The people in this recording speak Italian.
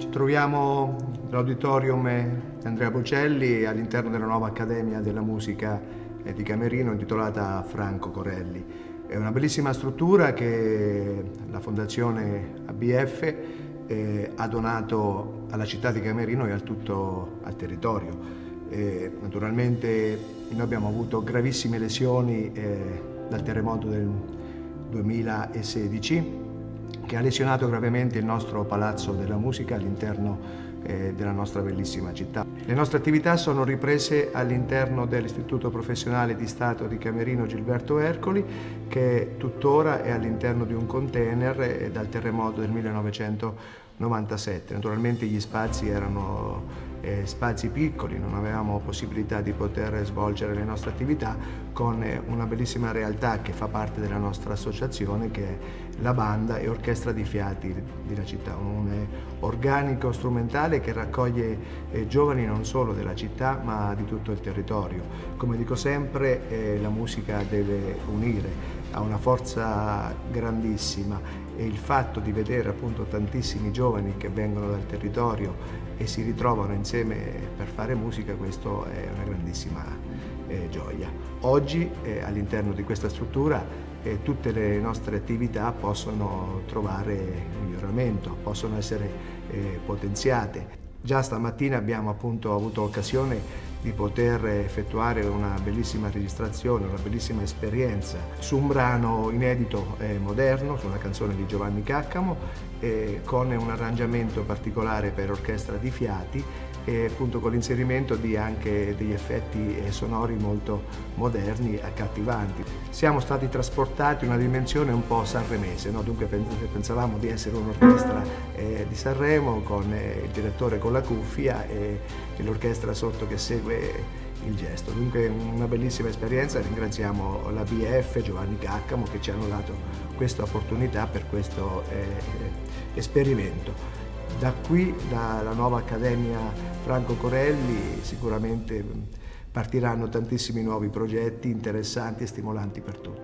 Ci troviamo all'auditorium Andrea Bocelli all'interno della nuova Accademia della Musica di Camerino intitolata Franco Corelli. È una bellissima struttura che la Fondazione ABF eh, ha donato alla città di Camerino e al tutto al territorio. Eh, naturalmente noi abbiamo avuto gravissime lesioni eh, dal terremoto del 2016 che ha lesionato gravemente il nostro Palazzo della Musica all'interno eh, della nostra bellissima città. Le nostre attività sono riprese all'interno dell'Istituto Professionale di Stato di Camerino Gilberto Ercoli che tuttora è all'interno di un container eh, dal terremoto del 1997. Naturalmente gli spazi erano eh, spazi piccoli, non avevamo possibilità di poter svolgere le nostre attività con eh, una bellissima realtà che fa parte della nostra associazione che è la banda e orchestra di fiati della città, un eh, organico strumentale che raccoglie eh, giovani non solo della città ma di tutto il territorio. Come dico sempre eh, la musica deve unire, ha una forza grandissima e il fatto di vedere appunto tantissimi giovani che vengono dal territorio e si ritrovano insieme per fare musica, questo è una grandissima eh, gioia. Oggi eh, all'interno di questa struttura eh, tutte le nostre attività possono trovare miglioramento, possono essere eh, potenziate. Già stamattina abbiamo appunto avuto occasione di poter effettuare una bellissima registrazione, una bellissima esperienza su un brano inedito e moderno, su una canzone di Giovanni Caccamo, eh, con un arrangiamento particolare per orchestra di fiati e appunto con l'inserimento di anche degli effetti eh, sonori molto moderni e accattivanti. Siamo stati trasportati in una dimensione un po' sanremese, no? dunque pensavamo di essere un'orchestra eh, di Sanremo con eh, il direttore con la cuffia e, e l'orchestra sotto che segue il gesto. Dunque una bellissima esperienza, ringraziamo la BF, Giovanni Caccamo che ci hanno dato questa opportunità per questo eh, esperimento. Da qui, dalla nuova Accademia Franco Corelli, sicuramente partiranno tantissimi nuovi progetti interessanti e stimolanti per tutti.